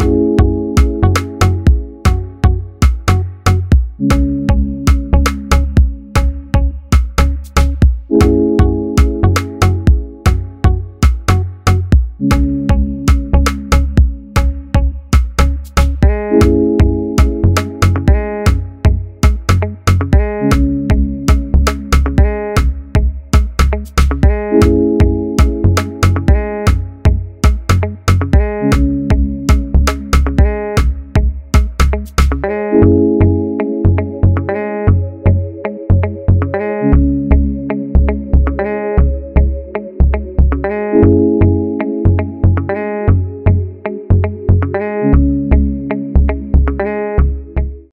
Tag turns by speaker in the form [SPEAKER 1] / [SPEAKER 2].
[SPEAKER 1] you